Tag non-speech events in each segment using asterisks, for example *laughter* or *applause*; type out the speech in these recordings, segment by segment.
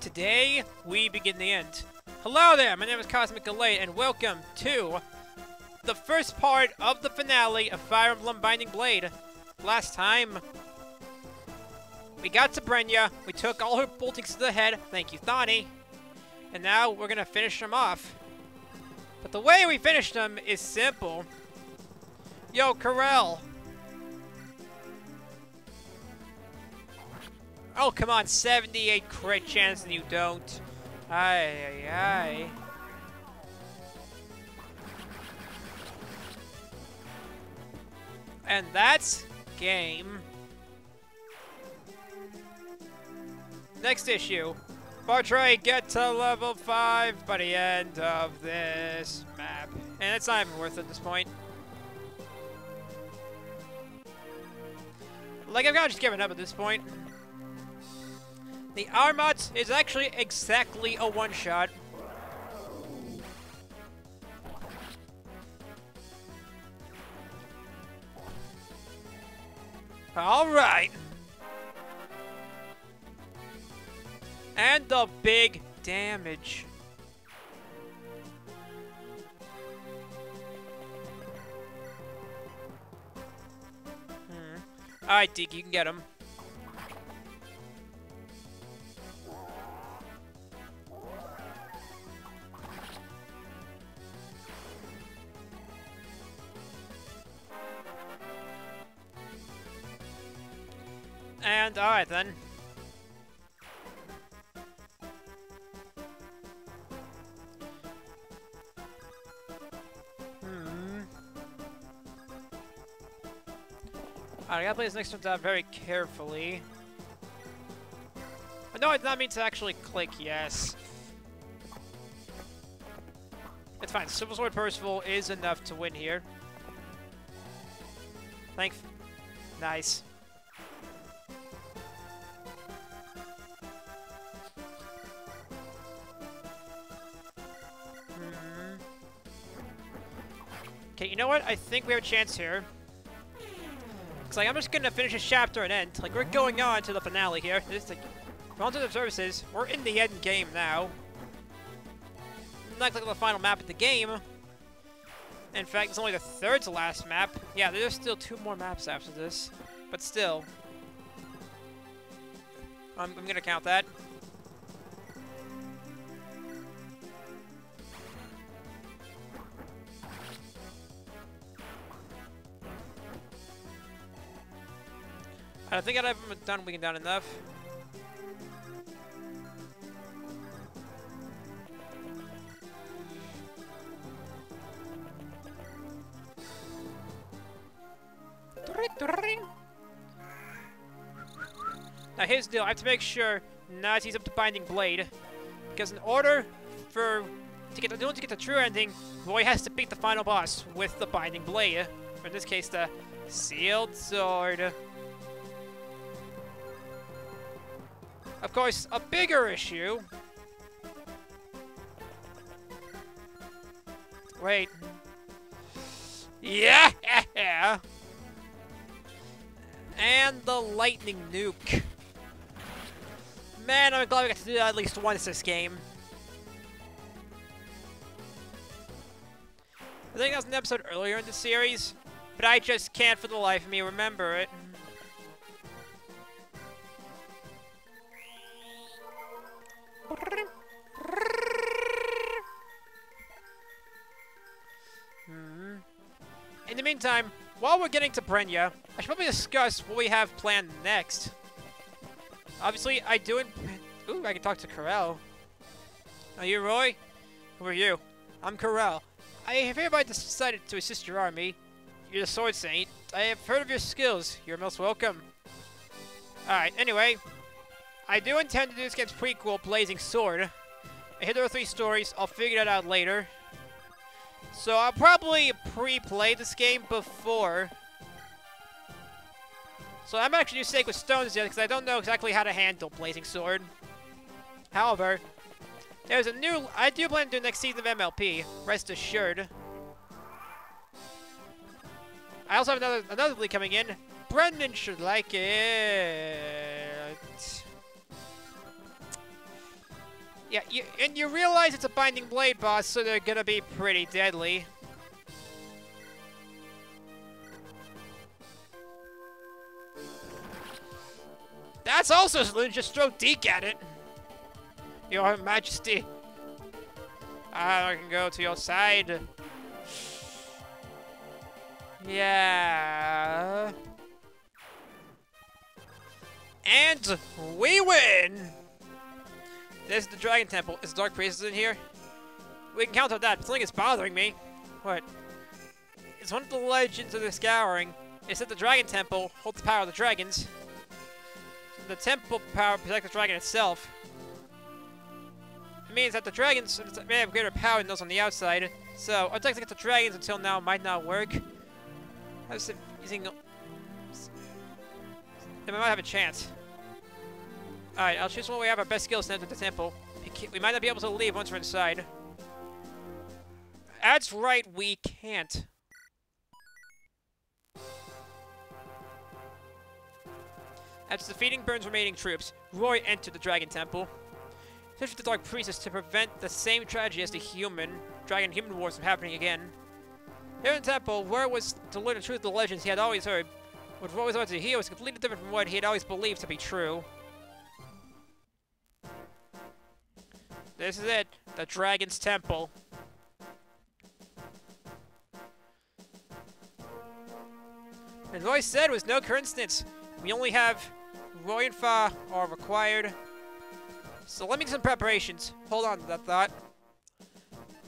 Today, we begin the end. Hello there, my name is Cosmic Elate, and welcome to the first part of the finale of Fire Emblem Binding Blade. Last time, we got to Brunnya, we took all her boltings to the head, thank you, Thany, and now we're gonna finish them off. But the way we finish them is simple. Yo, Karel. Oh, come on, 78 crit chance and you don't. Ay, ay, ay. And that's game. Next issue. Bartre, get to level 5 by the end of this map. And it's not even worth it at this point. Like, I've got just given up at this point. The Armat is actually exactly a one-shot. Alright. And the big damage. Hmm. Alright, Deke, you can get him. This next one down very carefully. No, I did not mean to actually click yes. It's fine. Silver Sword Percival is enough to win here. Thank. Nice. Mm-hmm. Okay, you know what? I think we have a chance here. Like I'm just gonna finish this chapter and end. Like we're going on to the finale here. *laughs* This like to the services. We're in the end game now. Not like the final map of the game. In fact, it's only the third to last map. Yeah, there's still two more maps after this. But still. I'm, I'm gonna count that. I think I haven't done Wigan Down enough. Now here's the deal, I have to make sure Nazi's up to Binding Blade. Because in order for to get the to get the true ending, Roy has to beat the final boss with the Binding Blade. Or in this case, the Sealed Sword. Of course, a bigger issue... Wait. Yeah! And the lightning nuke. Man, I'm glad we got to do that at least once this game. I think that was an episode earlier in the series, but I just can't for the life of me remember it. Meantime, while we're getting to Brunnya, I should probably discuss what we have planned next. Obviously, I do... it. Ooh, I can talk to Karel. Are you Roy? Who are you? I'm Karel. I have hereby decided to assist your army. You're the Sword Saint. I have heard of your skills. You're most welcome. Alright, anyway. I do intend to do this game's prequel, Blazing Sword. I hear there are three stories. I'll figure that out later. So I'll probably pre-play this game before. So I'm actually just with stones yet because I don't know exactly how to handle Blazing Sword. However, there's a new... I do plan to do next season of MLP. Rest assured. I also have another another lead coming in. Brendan should like it. Yeah, you, and you realize it's a Binding Blade boss, so they're gonna be pretty deadly. That's also Saloon, just throw Deke at it. Your Majesty. I can go to your side. Yeah. And we win! This is the Dragon Temple. Is Dark Priestess in here? We can count on that. Something is bothering me. What? It's one of the legends of the Scouring. It's that the Dragon Temple holds the power of the dragons. The temple power protects the dragon itself. It means that the dragons may have greater power than those on the outside. So, attacks against the dragons until now might not work. I was using... They might have a chance. Alright, I'll choose one where we have our best skills to enter the temple. We might not be able to leave once we're inside. That's right, we can't. After defeating Bern's remaining troops, Roy entered the Dragon Temple. Searched for the Dark Priestess to prevent the same tragedy as the human, Dragon-Human Wars from happening again. Here in the temple, Roy was to learn the truth of the legends he had always heard. What Roy was about to hear was completely different from what he had always believed to be true. This is it, the Dragon's Temple. As Roy said was no coincidence. We only have Roy and Fa are required. So let me do some preparations. Hold on to that thought.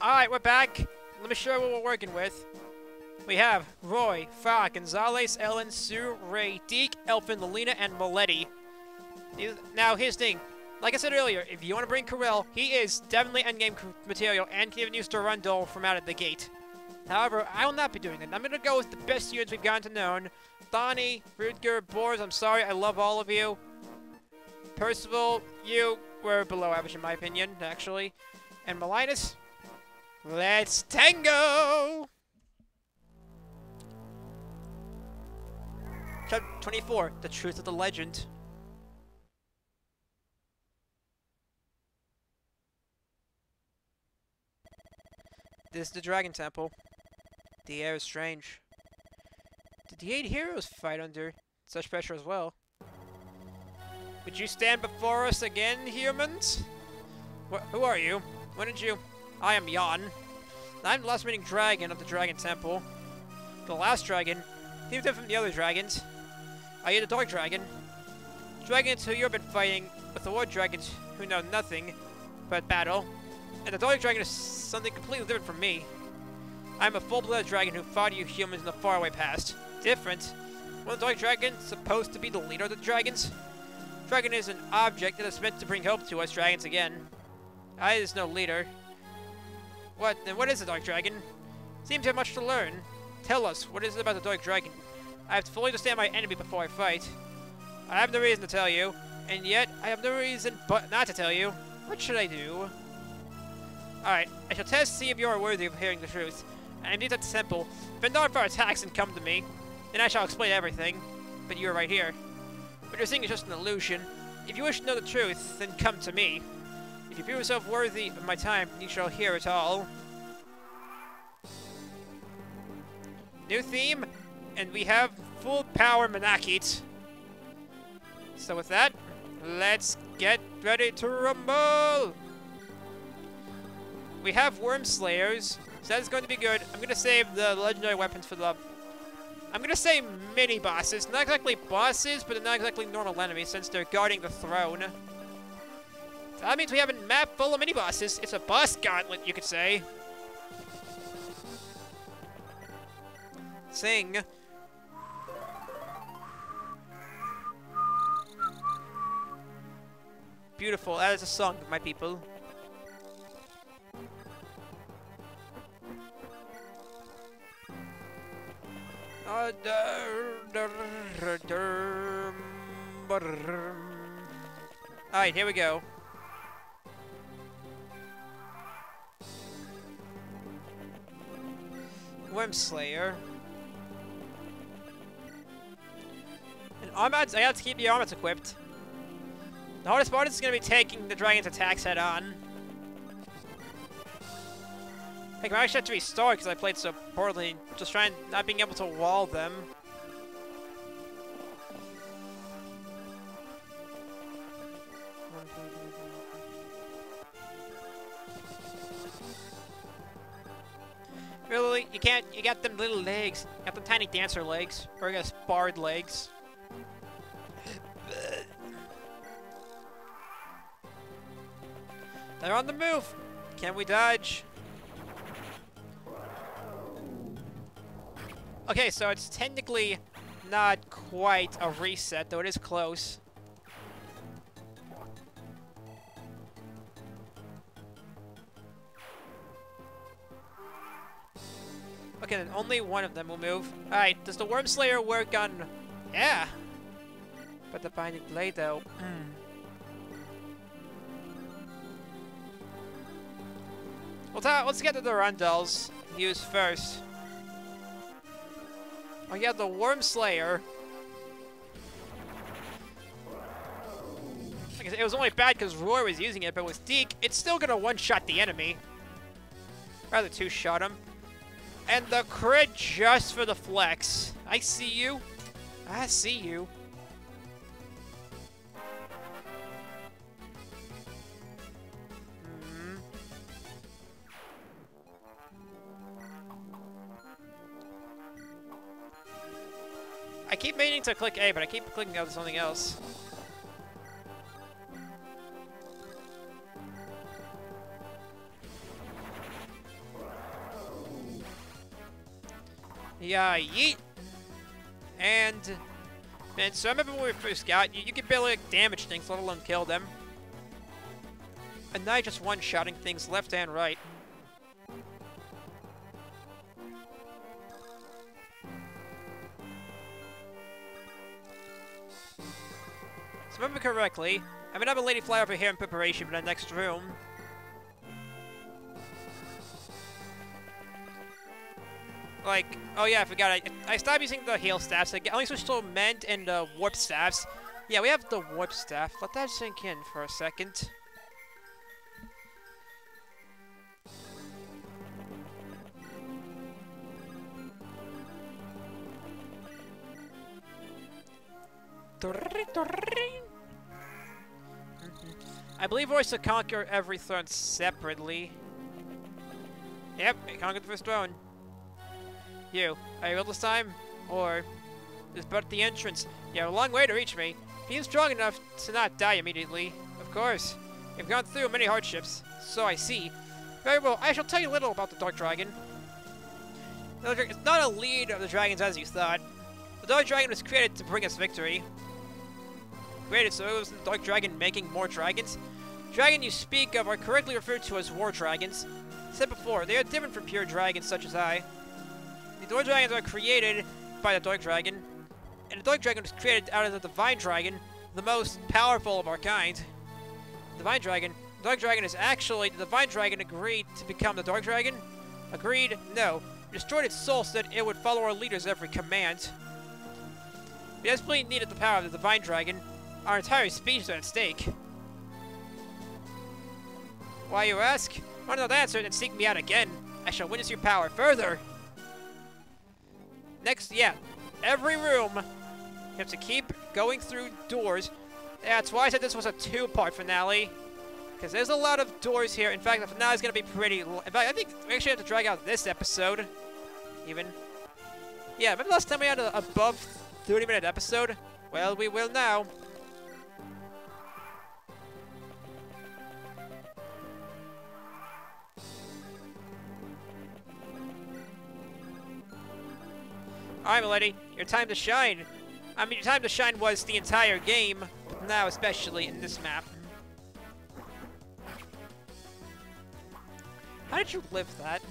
Alright, we're back. Let me show you what we're working with. We have Roy, Fa, Gonzalez, Ellen, Sue, Ray, Deke, Elfin, Lilina, and Melady. Now, here's the thing. Like I said earlier, if you want to bring Karel, he is definitely endgame material and can even use Durandal from out of the gate. However, I will not be doing that. I'm going to go with the best units we've gotten to know. Donnie, Rutger, Bors, I'm sorry, I love all of you. Percival, you were below average in my opinion, actually. And Malinus, let's tango! Chapter 24, The Truth of the Legend. This is the Dragon Temple. The air is strange. Did the eight heroes fight under such pressure as well? Would you stand before us again, humans? Wh who are you? When did you... I am Jahn. I'm the last remaining dragon of the Dragon Temple. The last dragon, different from the other dragons. Are you the Dark Dragon? Dragons who you've been fighting with the War Dragons who know nothing but battle. And the Dark Dragon is something completely different from me. I'm a full-blooded dragon who fought you humans in the faraway past. Different? Well, the Dark Dragon supposed to be the leader of the dragons? Dragon is an object that is meant to bring hope to us dragons again. I is no leader. What, then what is the Dark Dragon? Seems to have much to learn. Tell us, what is it about the Dark Dragon? I have to fully understand my enemy before I fight. I have no reason to tell you, and yet I have no reason but not to tell you. What should I do? Alright, I shall test see if you are worthy of hearing the truth. I need that temple. If our attacks and come to me, then I shall explain everything. But you are right here. What you're seeing is just an illusion. If you wish to know the truth, then come to me. If you feel yourself worthy of my time, you shall hear it all. New theme, and we have full power Manakete. So with that, let's get ready to rumble! We have Wyrmslayers, so that's going to be good. I'm going to save the legendary weapons for the... I'm going to say mini bosses. Not exactly bosses, but they're not exactly normal enemies since they're guarding the throne. That means we have a map full of mini bosses. It's a boss gauntlet, you could say. Sing. Beautiful. That is a song, my people. Alright, here we go. Wyrmslayer. And armats, I have to keep the armats equipped. The hardest part is going to be taking the dragon's attacks head on. Like, I actually had to restart because I played so poorly. Just trying, not being able to wall them. Really? You can't, you got them little legs. You got the tiny dancer legs. Or I guess barred legs. They're on the move. Can we dodge? Okay, so it's technically not quite a reset, though it is close. Okay, then only one of them will move. Alright, does the Wyrmslayer work on... Yeah! But the Binding Blade, though... Mm. Well, let's get to the Rundles. Use first. Oh yeah, the Wyrmslayer. It was only bad because Roy was using it, but with Deke, it's still gonna one-shot the enemy. Rather two-shot him. And the crit just for the flex. I see you. I see you. Keep meaning to click A, but I keep clicking on something else. Yeah, yeet! And... And so I remember when we first got you, you could barely like, damage things, let alone kill them. And now I just one-shotting things left and right. Remember correctly, I have a lady fly over here in preparation for the next room. Like, oh yeah, I forgot. I, I stopped using the heal staffs. I only switched to mend and uh, warp staffs. Yeah, we have the warp staff. Let that sink in for a second. I believe we're to conquer every throne separately. Yep, I conquered the first throne. You, are you able this time? Or is but the entrance? You have a long way to reach me. Be strong enough to not die immediately. Of course. You've gone through many hardships, so I see. Very well, I shall tell you a little about the Dark Dragon. It's not a lead of the dragons as you thought. The Dark Dragon was created to bring us victory. Created so it was the Dark Dragon making more dragons? Dragon you speak of are correctly referred to as war dragons. Said before, they are different from pure dragons such as I. The Dark Dragons are created by the Dark Dragon, and the Dark Dragon was created out of the Divine Dragon, the most powerful of our kind. The Divine Dragon? The Dark Dragon is actually, the Divine Dragon agreed to become the Dark Dragon? Agreed? No. We destroyed its soul so that it would follow our leader's every command. We desperately needed the power of the Divine Dragon. Our entire species is at stake. Why, you ask? Why not answer and seek me out again? I shall witness your power further. Next, yeah, every room, you have to keep going through doors. That's why I said this was a two-part finale. Because there's a lot of doors here. In fact, the finale is going to be pretty... In fact, I think we actually have to drag out this episode. Even. Yeah, remember last time we had an above 30-minute episode? Well, we will now. Alright, milady, your time to shine. I mean, your time to shine was the entire game, now especially in this map. How did you live that?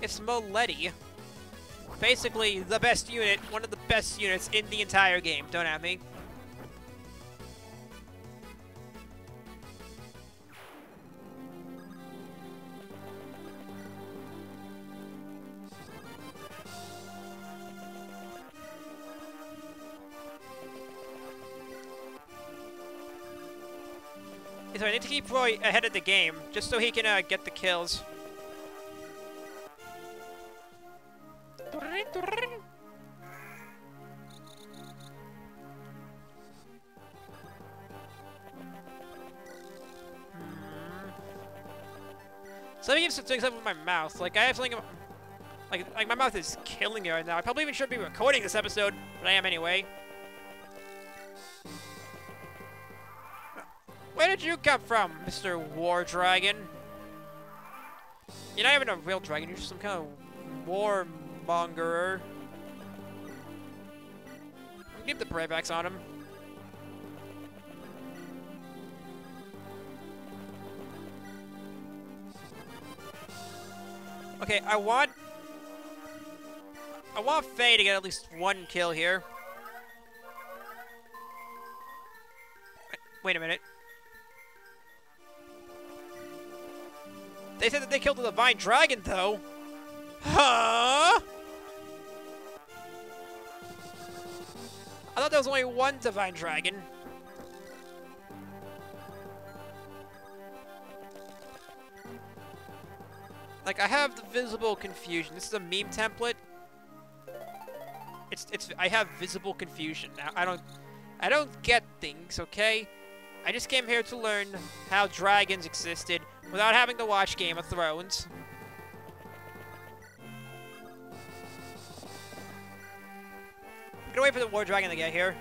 It's Melady. Basically, the best unit, one of the best units in the entire game, don't at me. so I need to keep Roy ahead of the game, just so he can uh, get the kills. Hmm. So let me give some things up with my mouth. Like I have something, like like my mouth is killing me right now. I probably even should be recording this episode, but I am anyway. Where did you come from, Mr. War Dragon? You're not even a real dragon, you're just some kind of warmongerer. Keep the braybacks on him. Okay, I want... I want Faye to get at least one kill here. Wait a minute. They said that they killed the Divine Dragon, though. Huh? I thought there was only one Divine Dragon. Like, I have the visible confusion. This is a meme template. It's, it's, I have visible confusion. Now, I don't, I don't get things, okay? I just came here to learn how dragons existed without having to watch Game of Thrones. I'm gonna wait for the War Dragon to get here.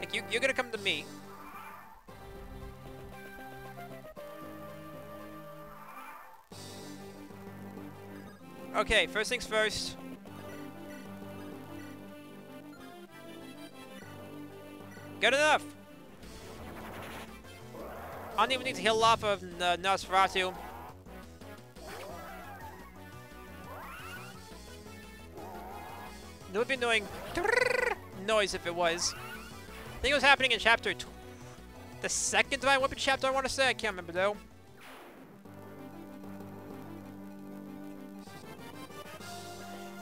Like, you, you're gonna come to me. Okay, first things first. Good enough! I don't even need to heal off of uh, Nosferatu. It would be annoying *laughs* noise if it was. I think it was happening in chapter the second Divine Weapon chapter, I want to say. I can't remember, though.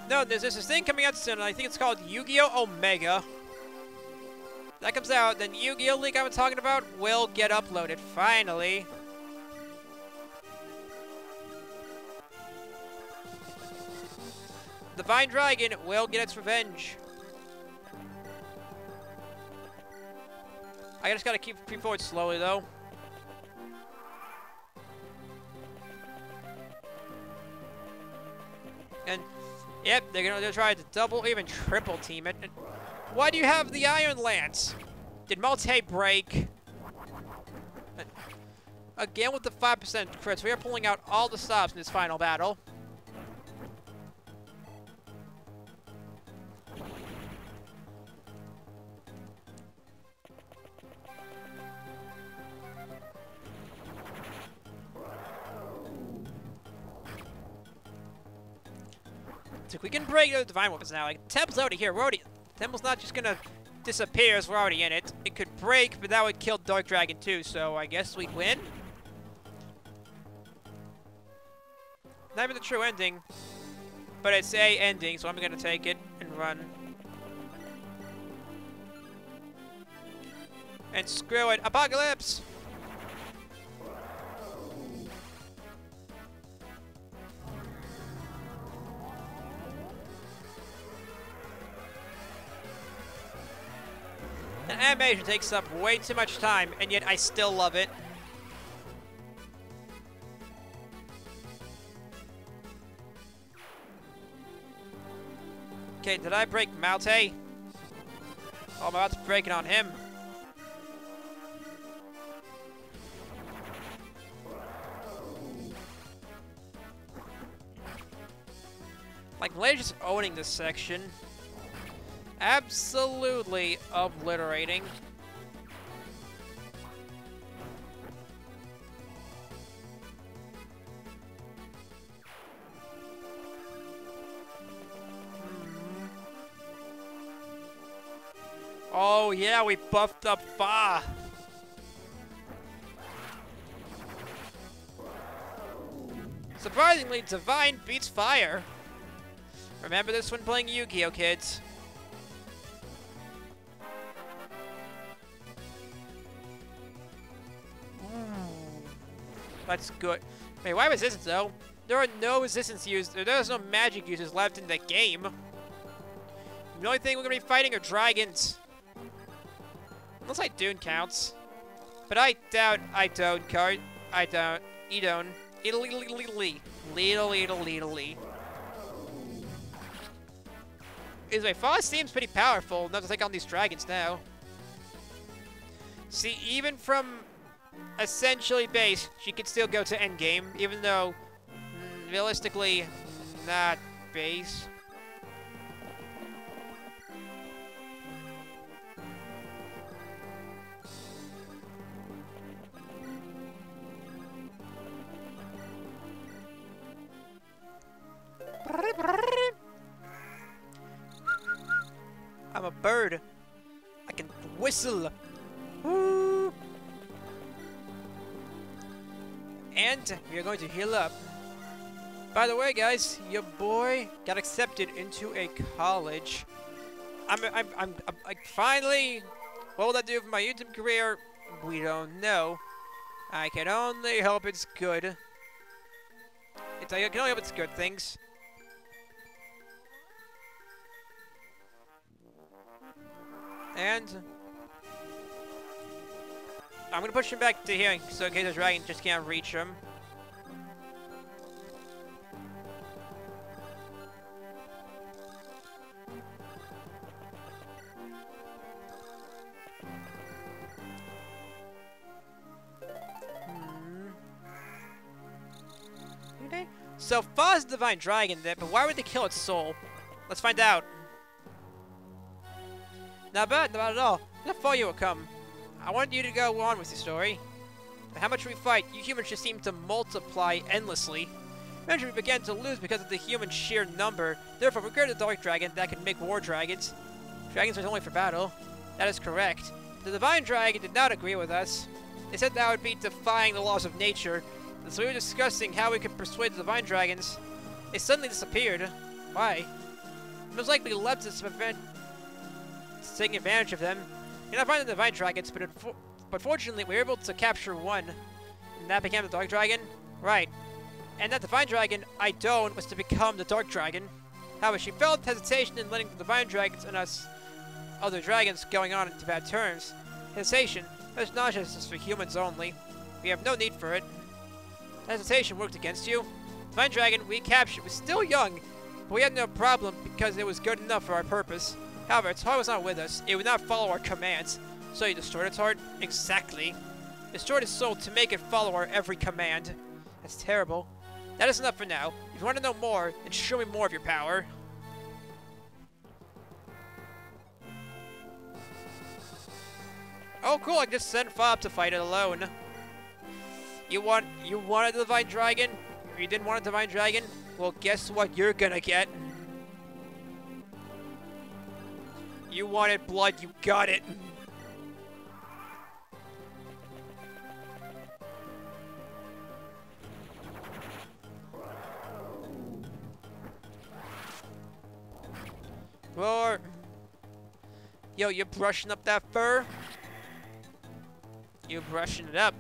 No, there's, there's this thing coming out soon, and I think it's called Yu-Gi-Oh! Omega. That comes out, then Yu-Gi-Oh! League I was talking about will get uploaded, finally. The Divine Dragon will get its revenge. I just gotta keep creep forward slowly, though. And Yep, they're gonna try to double, even triple team it. Why do you have the Iron Lance? Did Maltet break? Again with the 5% crits, we are pulling out all the stops in this final battle. So we can break the Divine Weapons now. Like, Temple's already here. We're already... Temple's not just gonna disappear as we're already in it. It could break, but that would kill Dark Dragon too, so I guess we'd win? Not even the true ending, but it's a ending, so I'm gonna take it and run. And screw it. Apocalypse! The animation takes up way too much time, and yet I still love it. Okay, did I break Maltet? Oh, I'm about to break it on him. Like, Malaysia's owning this section. Absolutely obliterating. Oh yeah, we buffed up Fa. Surprisingly, Divine beats Fire. Remember this when playing Yu-Gi-Oh, kids. That's good. Wait, why resistance though? There are no resistance used. There's no magic users left in the game. The only thing we're gonna be fighting are dragons. Unless Idunn counts. But I doubt I don't card. I don't. You don't. Little, little, little, little, little, little, little. Is my Foz seems pretty powerful enough to take on these dragons now. See, even from essentially base, she could still go to endgame, even though mm, realistically, not base. I'm a bird. I can whistle. And we are going to heal up. By the way, guys, your boy got accepted into a college. I'm, I'm, I'm, I'm finally, what will that do for my YouTube career? We don't know. I can only hope it's good. It's, I can only hope it's good things. And I'm gonna push him back to here so in case the dragon just can't reach him. Hmm. So the Divine Dragon there, but why would they kill its soul? Let's find out. Not bad, not bad at all. I thought you would come. I wanted you to go on with your story. But how much we fight, you humans just seem to multiply endlessly. Eventually we began to lose because of the human sheer number. Therefore, we created a Dark Dragon that can make war dragons. Dragons are only for battle. That is correct. The Divine Dragon did not agree with us. They said that would be defying the laws of nature. And so we were discussing how we could persuade the Divine Dragons. They suddenly disappeared. Why? Most likely left us to prevent taking advantage of them. You're not finding the Divine Dragons, but, but fortunately we were able to capture one. And that became the Dark Dragon? Right. And that Divine Dragon, I don't, was to become the Dark Dragon. However, she felt hesitation in letting the Divine Dragons and us other dragons going on into bad terms. Hesitation, that's not just for humans only. We have no need for it. Hesitation worked against you. Divine Dragon we captured was still young, but we had no problem because it was good enough for our purpose. However, its was not with us. It would not follow our commands. So you destroyed its heart? Exactly. Destroyed its soul to make it follow our every command. That's terrible. That is enough for now. If you want to know more, then show me more of your power. Oh, cool! I just sent Fob to fight it alone. You want you want a divine dragon? You didn't want a divine dragon? Well, guess what you're gonna get. You wanted blood, you got it. Roar. Yo, you're brushing up that fur? You're brushing it up.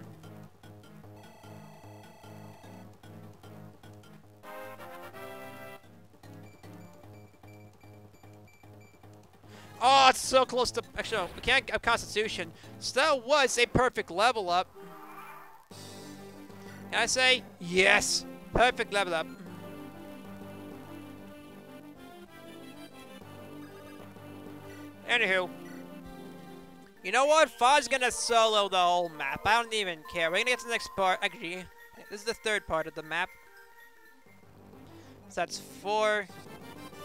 Oh, it's so close to... Actually, no, we can't have Constitution. So that was a perfect level up. Can I say? Yes. Perfect level up. Anywho. You know what? Foz's gonna solo the whole map. I don't even care. We're gonna get to the next part. Actually, this is the third part of the map. So that's four,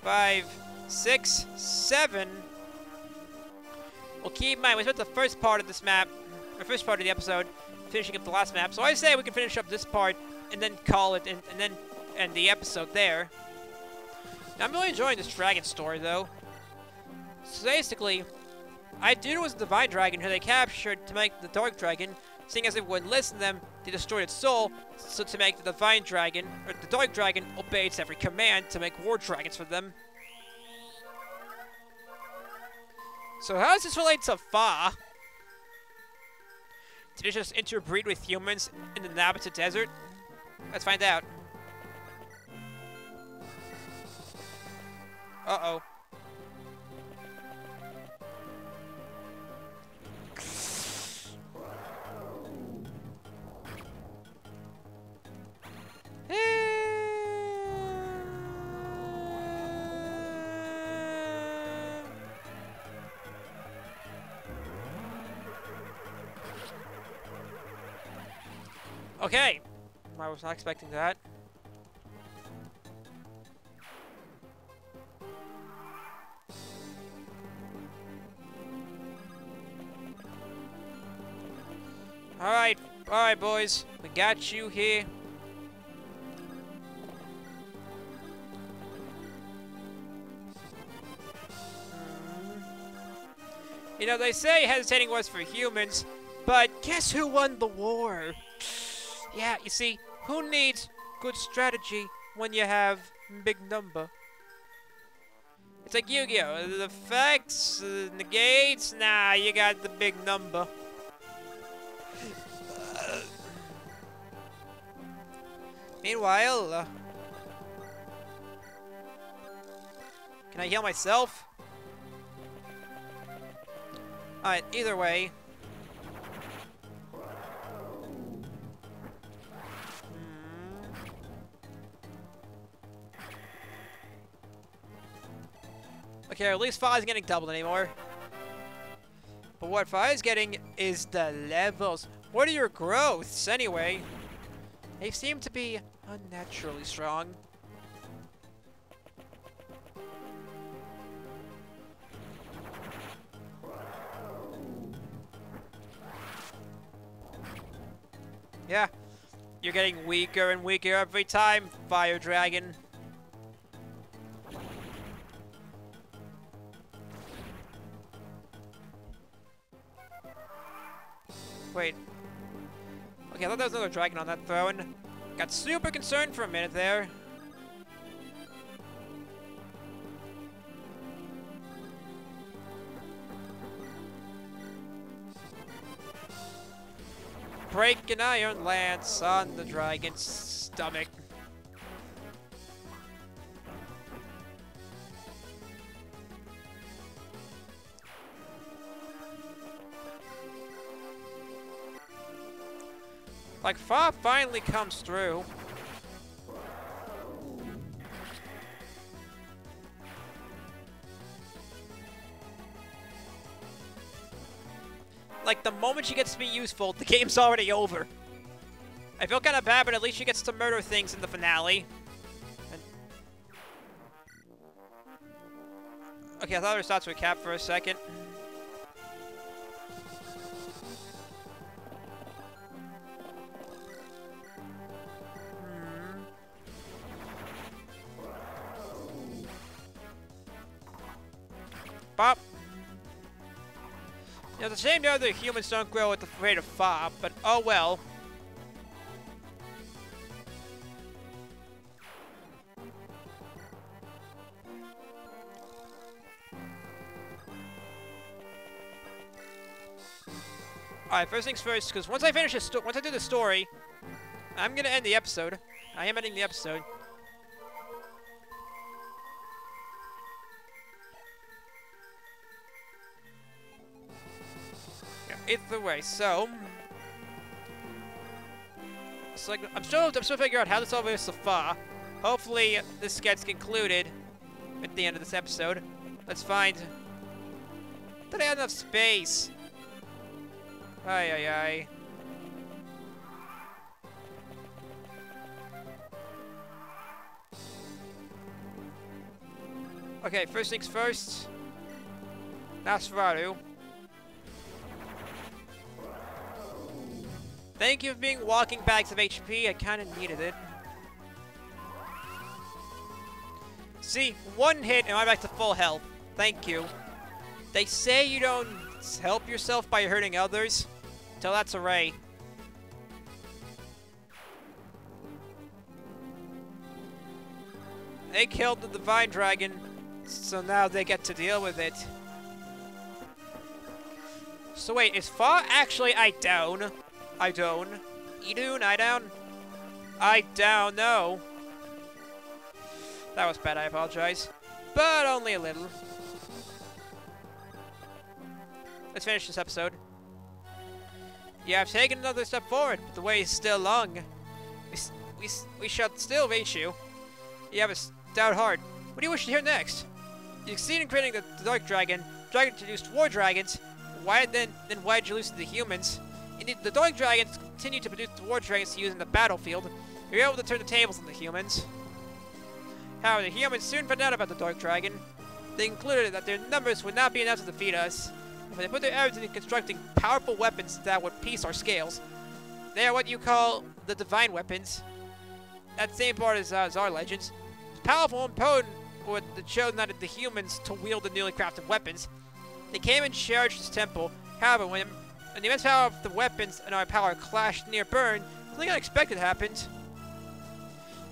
five, six, seven... Well, keep in mind, we spent the first part of this map, the first part of the episode, finishing up the last map. So I say we can finish up this part and then call it, and, and then end the episode there. Now, I'm really enjoying this dragon story, though. So basically, I do it was the Divine Dragon who they captured to make the Dark Dragon, seeing as it wouldn't listen to them, they destroyed its soul, so to make the Divine Dragon, or the Dark Dragon, obey its every command to make War Dragons for them. So how does this relate to Fa? Did it just interbreed with humans in the Nabata Desert? Let's find out. Uh-oh. Eh. Okay. I was not expecting that. Alright, alright boys. We got you here. You know, they say hesitating was for humans, but guess who won the war? Yeah, you see, who needs good strategy when you have big number? It's like Yu-Gi-Oh! The effects, uh, negates, nah, you got the big number. *laughs* Meanwhile, uh, can I heal myself? Alright, either way. Okay, at least Fire's getting doubled anymore. But what Fire's getting is the levels. What are your growths, anyway? They seem to be unnaturally strong. Yeah, you're getting weaker and weaker every time, Fire Dragon. Thought there was another dragon on that throne. Got super concerned for a minute there. break an iron lance on the dragon's stomach. Like, Fa finally comes through. like, the moment she gets to be useful, the game's already over. I feel kind of bad, but at least she gets to murder things in the finale. And... Okay, I thought her starts with Cap for a second. It's a shame the other humans don't grow at the rate of Fa, but oh well. Alright, first things first, because once I finish this, once I do the story, I'm gonna end the episode. I am ending the episode. Either way, so... So like, I'm still, I'm still figuring out how this all goes so far. Hopefully, this gets concluded at the end of this episode. Let's find... Did I have enough space? Ay, ay, ay. Okay, first things first. Nosferatu. Thank you for being walking bags of HP. I kind of needed it. See, one hit and I'm back to full health. Thank you. They say you don't help yourself by hurting others. Tell that to Ray. They killed the Divine Dragon, so now they get to deal with it. So wait, is Fa actually I down? I don't. Idunn, I don't. I don't know. That was bad, I apologize. But only a little. Let's finish this episode. You have taken another step forward, but the way is still long. We, we, we shall still reach you. You have a stout heart. What do you wish to hear next? You succeeded in creating the Dark Dragon. Dragon introduced war dragons. Why then, then why did you lose to the humans? Indeed, the Doink Dragons continue to produce War Dragons to use in the battlefield. We were able to turn the tables on the humans. However, the humans soon found out about the Dark Dragon. They concluded that their numbers would not be enough to defeat us. If they put their efforts into constructing powerful weapons that would piece our scales. They are what you call the Divine Weapons. That same part as, uh, as our legends. Powerful and potent were the chosen out of the humans to wield the newly crafted weapons. They came and charged this temple. However, when, when the immense power of the weapons and our power clashed near Bern, something unexpected happened.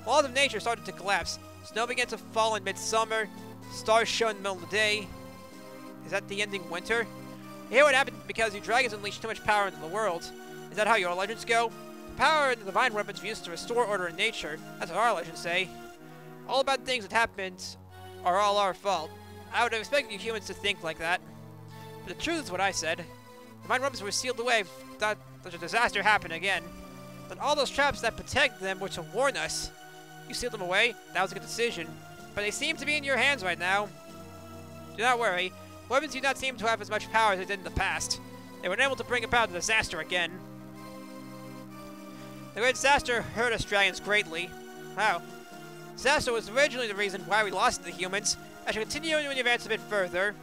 Laws of nature started to collapse. Snow began to fall in midsummer. Stars shone in the middle of the day. Is that the ending winter? Here what happened because you dragons unleashed too much power into the world. Is that how your legends go? The power and the divine weapons were used to restore order in nature. That's what our legends say. All bad things that happened are all our fault. I would have expected you humans to think like that. But the truth is what I said. Divine weapons were sealed away that such a disaster happened again. But all those traps that protect them were to warn us. You sealed them away. That was a good decision. But they seem to be in your hands right now. Do not worry. Weapons do not seem to have as much power as they did in the past. They were unable to bring about the disaster again. The great disaster hurt us dragons greatly. Wow. Disaster was originally the reason why we lost the humans. I shall continue to advance a bit further.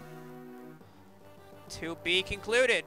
To be concluded.